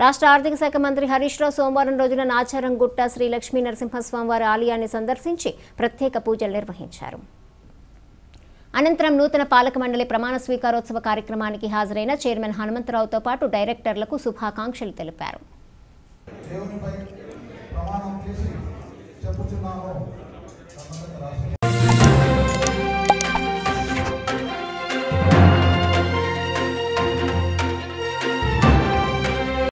రాష్ట్ర ఆర్థిక శాఖ మంత్రి హరీష్ రావు సోమవారం రోజున నాచారం గుట్ట శ్రీ లక్ష్మీ నరసింహస్వామివారి ఆలయాన్ని సందర్శించి ప్రత్యేక పూజలు నిర్వహించారు. అనంతరం నూతన పాలక మండలి ప్రమాణ స్వీకారోత్సవ కార్యక్రమానికి హాజరైన చైర్మన్ హనుమంతరావుతో పాటు డైరెక్టర్లకు శుభాకాంక్షలు తెలిపారు.